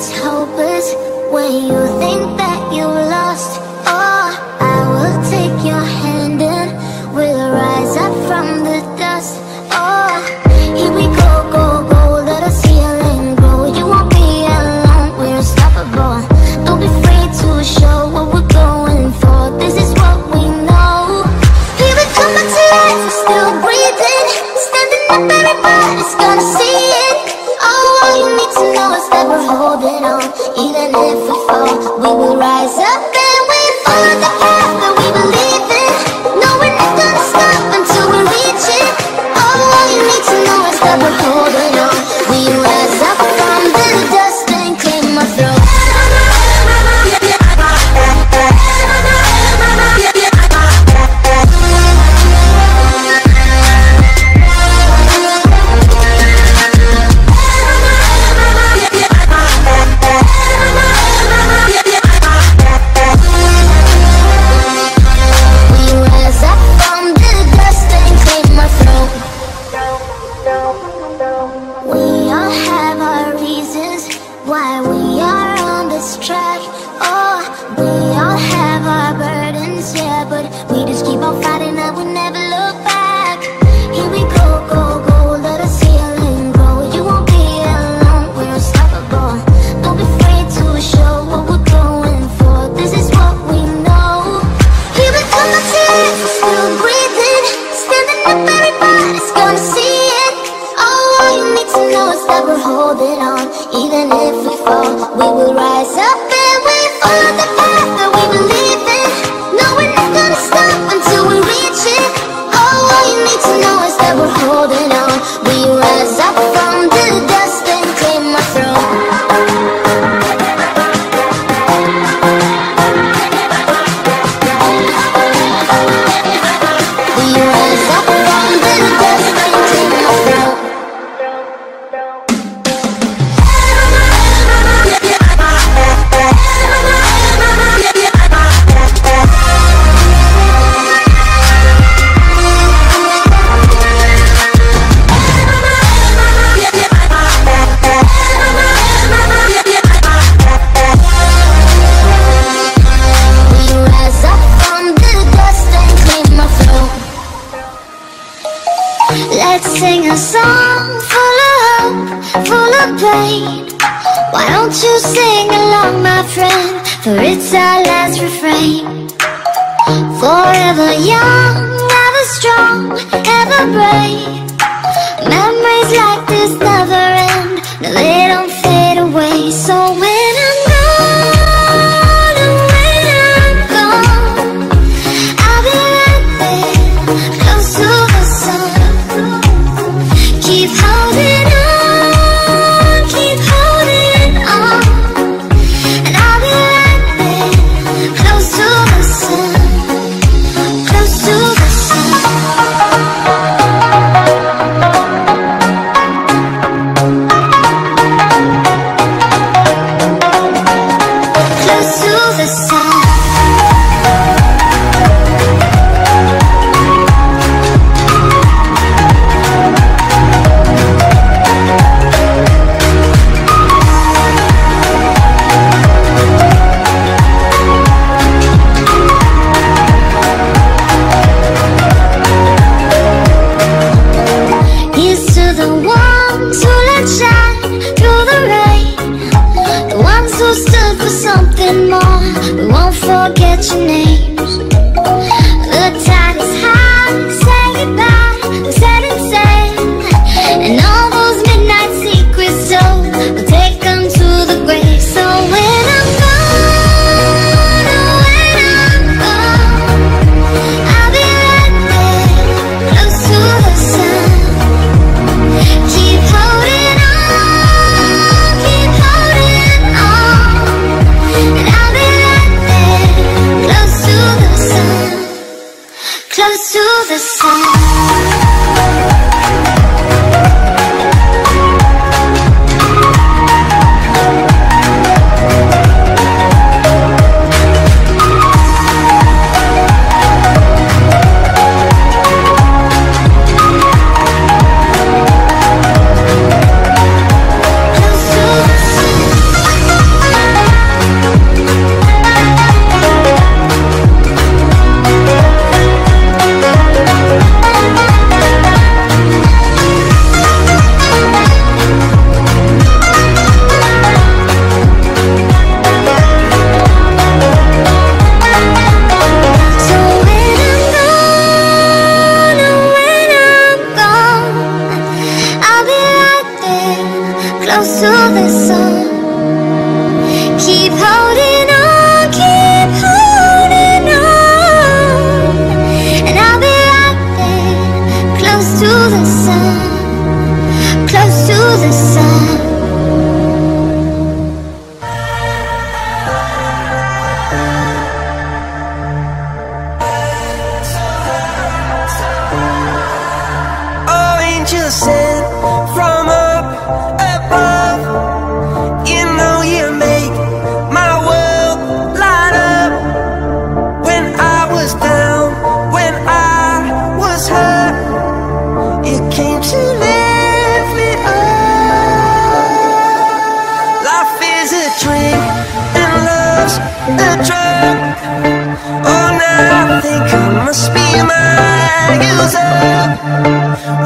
it's hopeless when you think that you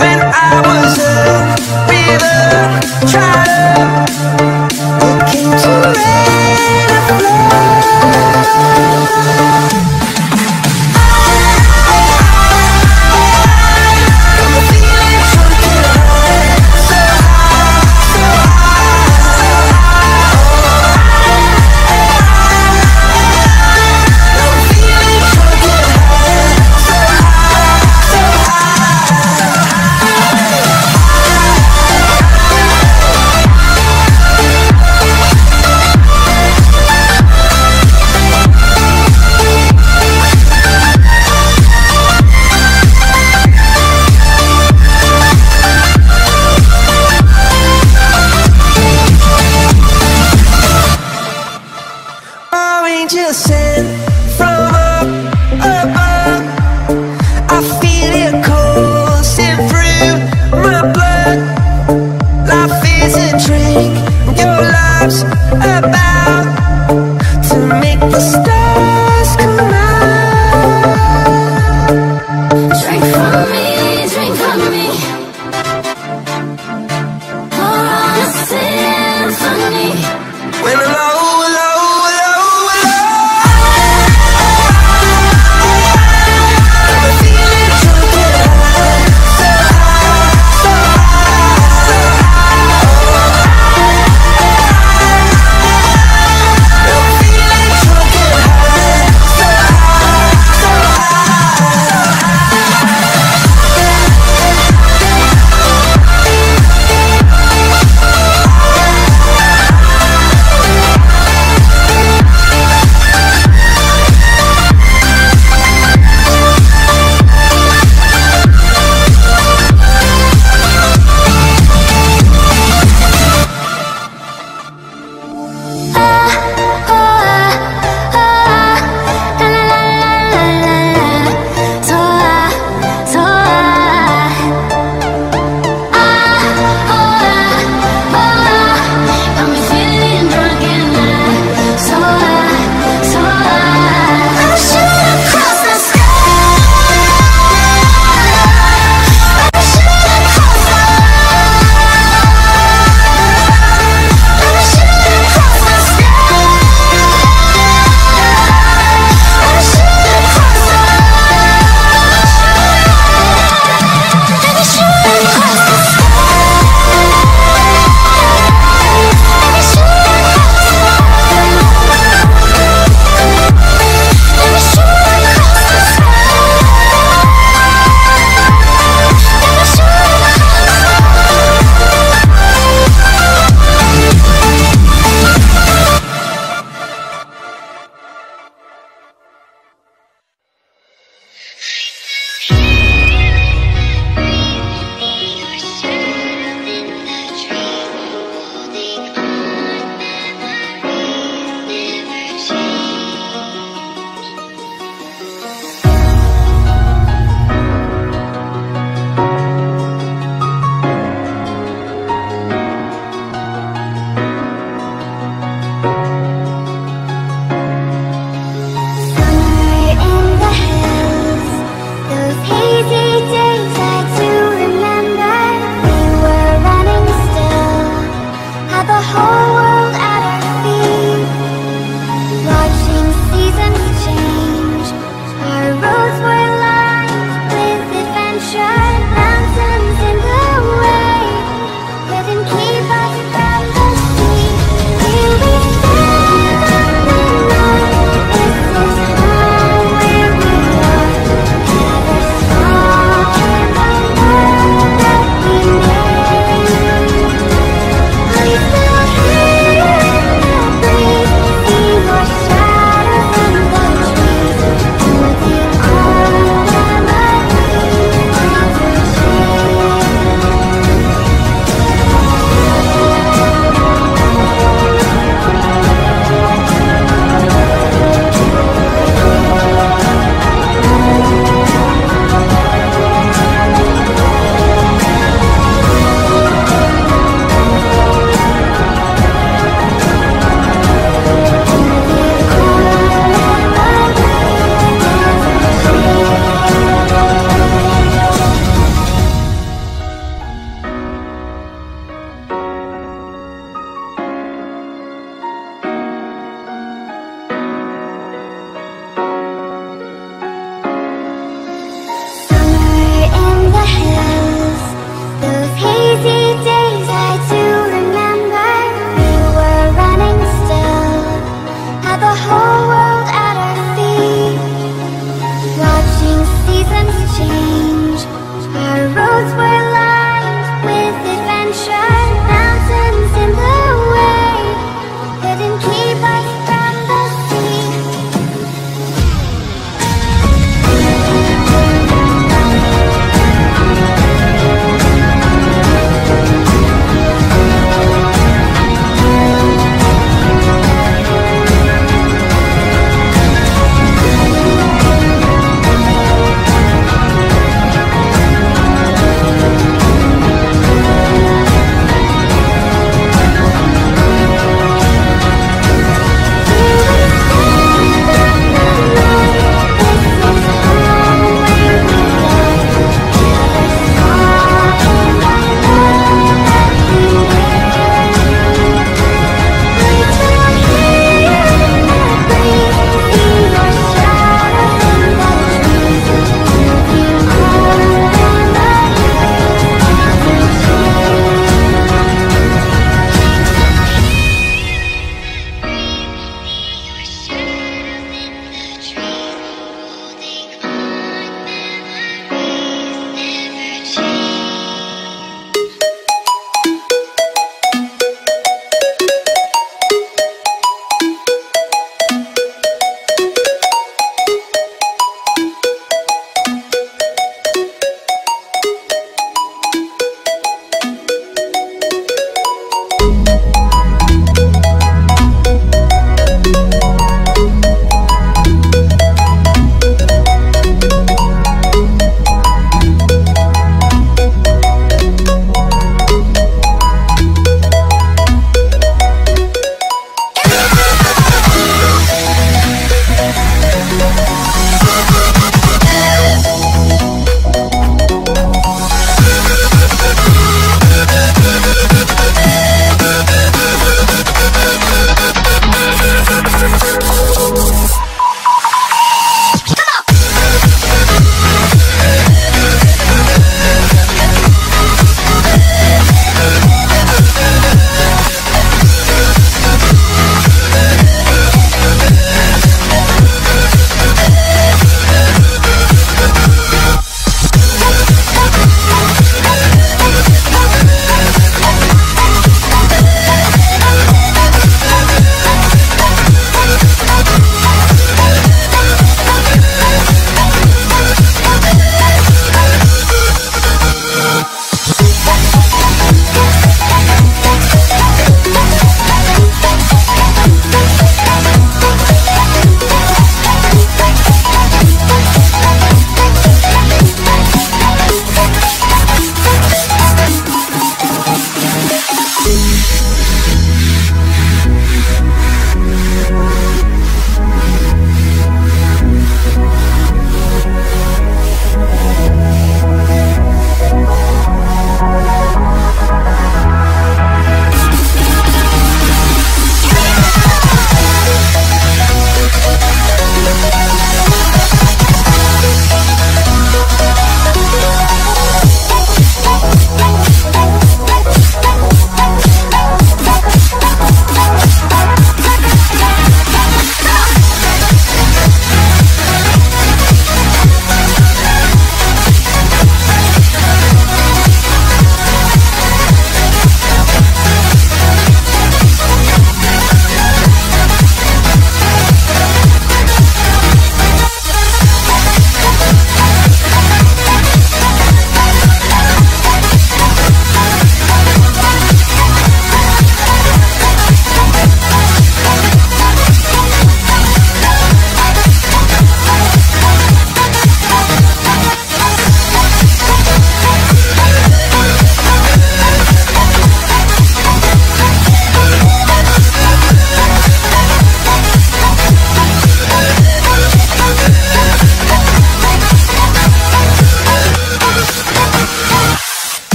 when I was a we trying to.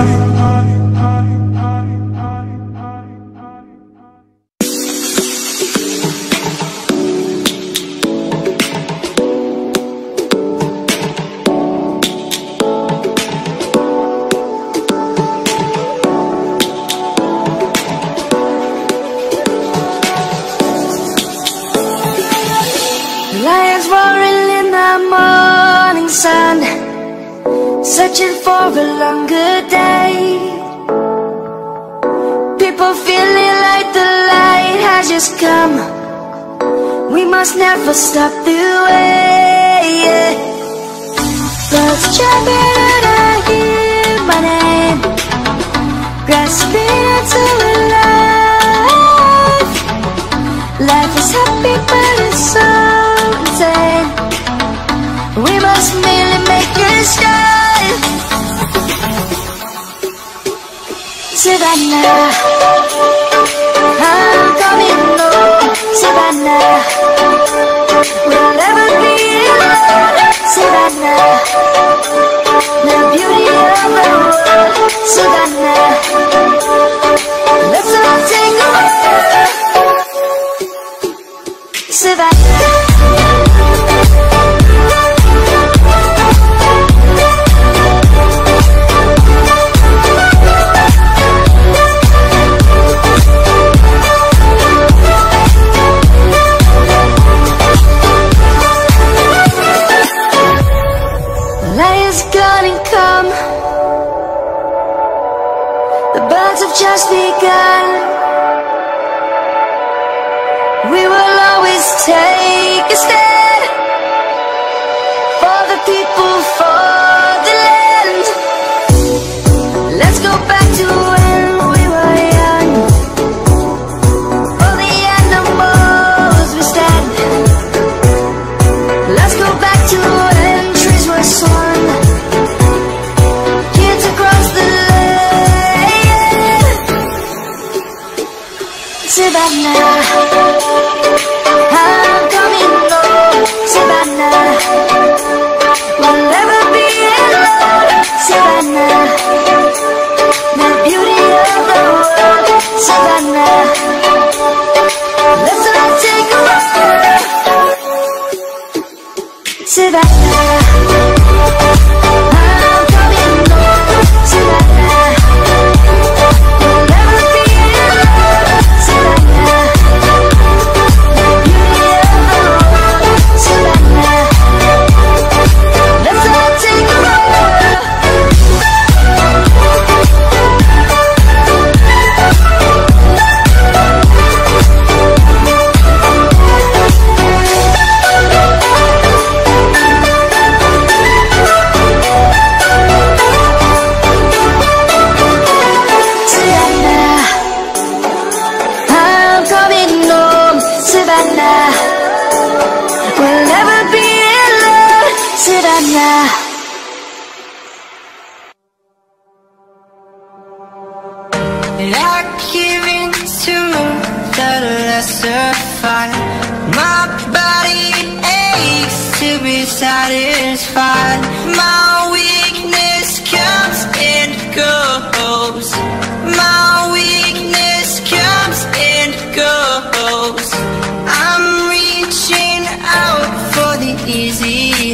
People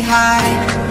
Thank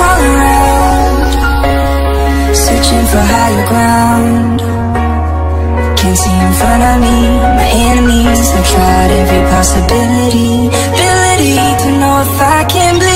crawl around Searching for higher ground. Can't see in front of me, my enemies I tried every possibility. Ability to know if I can believe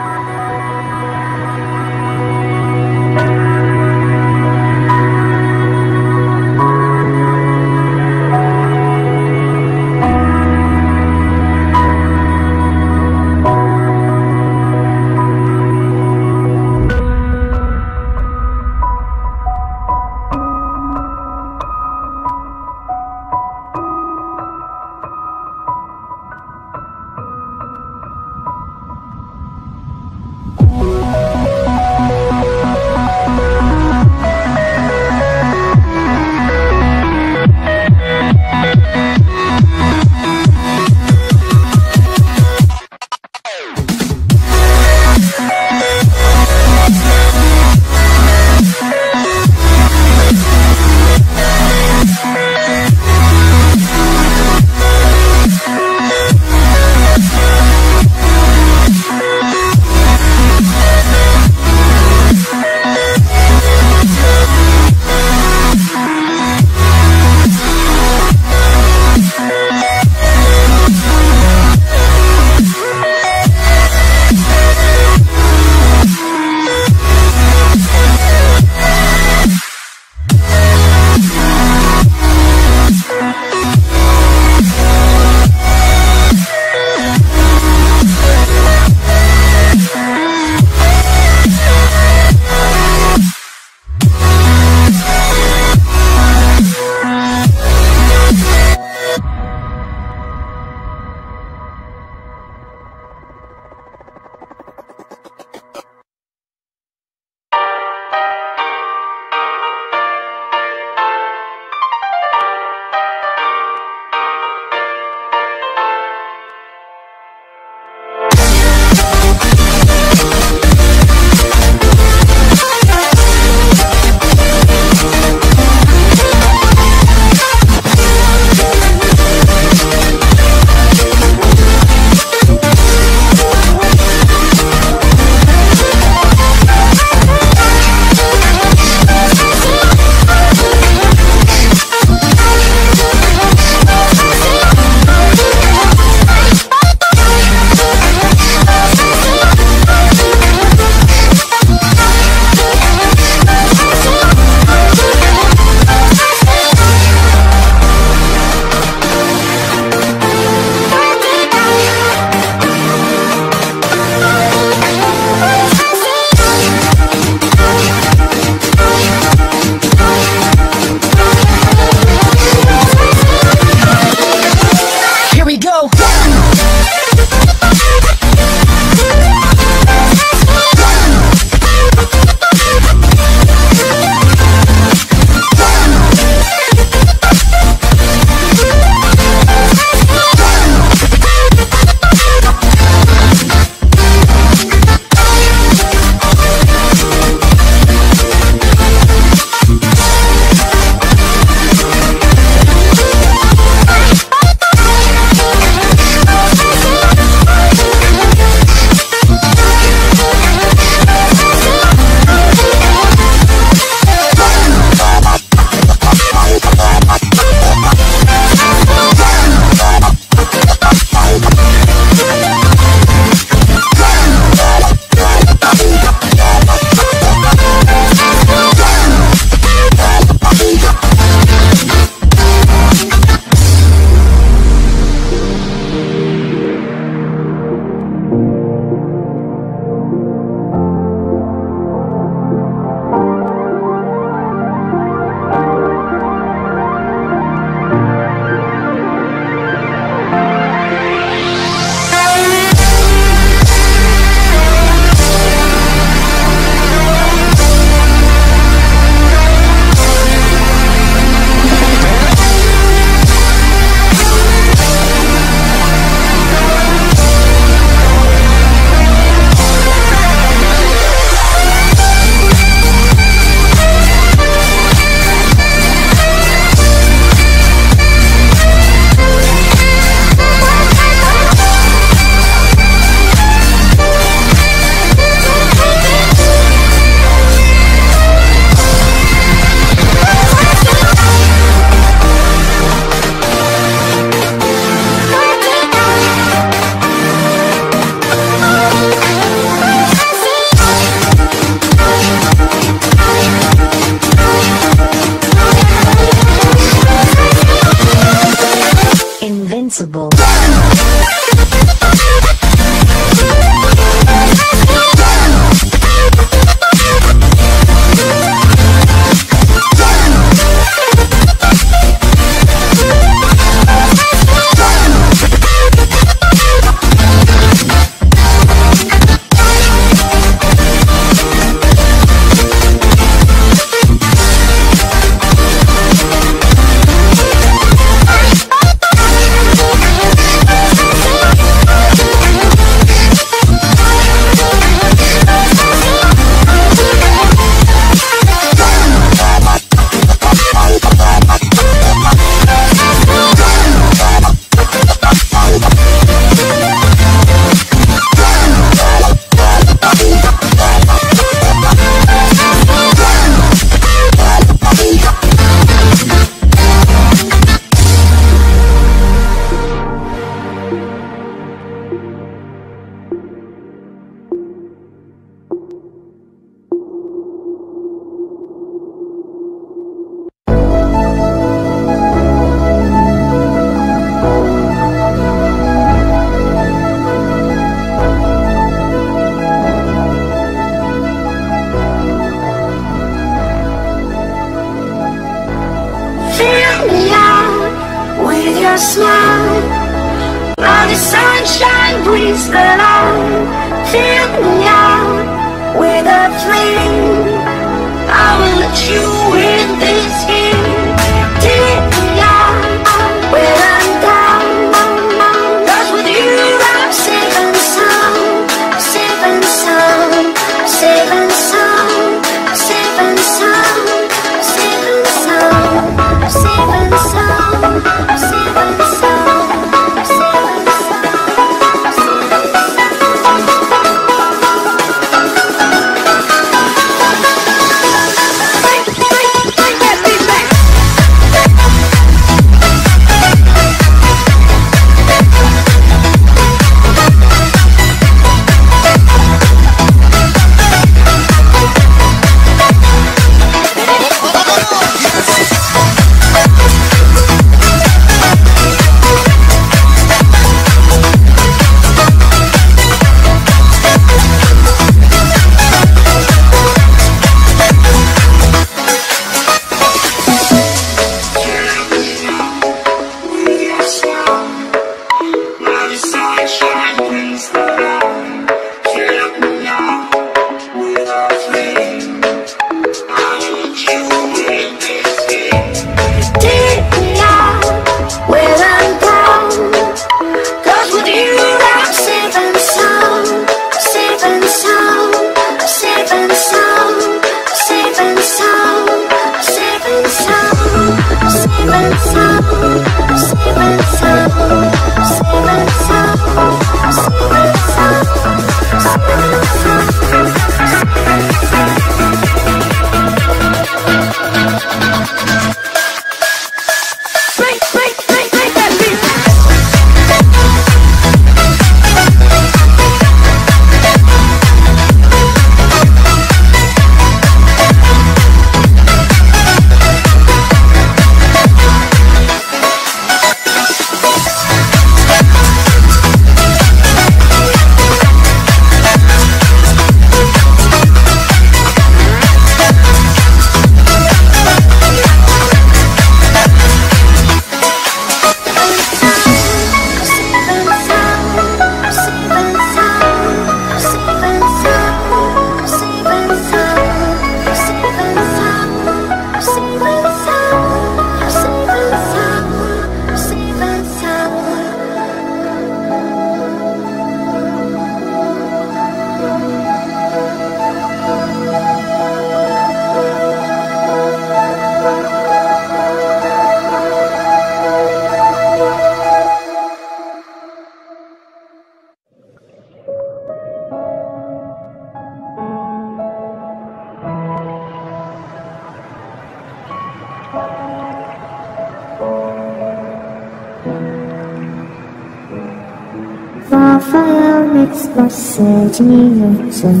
Genius and.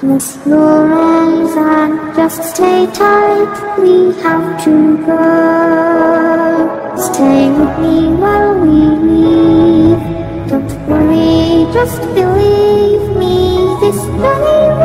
Miss Lorenz just stay tight, we have to go. Stay with me while we leave Don't worry, just believe me This journey